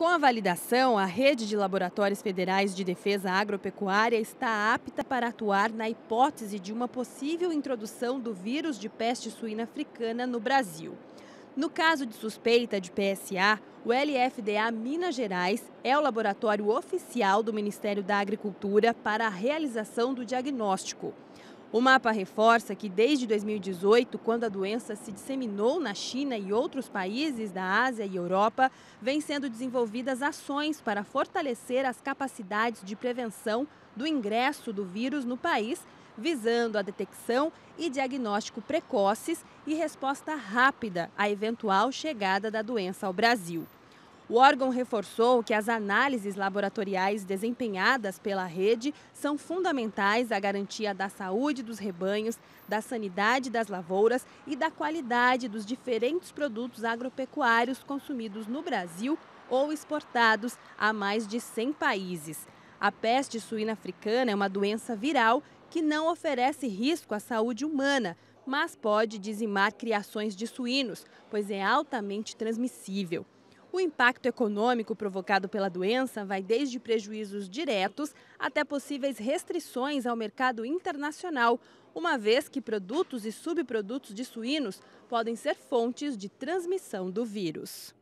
Com a validação, a rede de laboratórios federais de defesa agropecuária está apta para atuar na hipótese de uma possível introdução do vírus de peste suína africana no Brasil. No caso de suspeita de PSA, o LFDA Minas Gerais é o laboratório oficial do Ministério da Agricultura para a realização do diagnóstico. O mapa reforça que desde 2018, quando a doença se disseminou na China e outros países da Ásia e Europa, vem sendo desenvolvidas ações para fortalecer as capacidades de prevenção do ingresso do vírus no país, visando a detecção e diagnóstico precoces e resposta rápida à eventual chegada da doença ao Brasil. O órgão reforçou que as análises laboratoriais desempenhadas pela rede são fundamentais à garantia da saúde dos rebanhos, da sanidade das lavouras e da qualidade dos diferentes produtos agropecuários consumidos no Brasil ou exportados a mais de 100 países. A peste suína africana é uma doença viral que não oferece risco à saúde humana, mas pode dizimar criações de suínos, pois é altamente transmissível. O impacto econômico provocado pela doença vai desde prejuízos diretos até possíveis restrições ao mercado internacional, uma vez que produtos e subprodutos de suínos podem ser fontes de transmissão do vírus.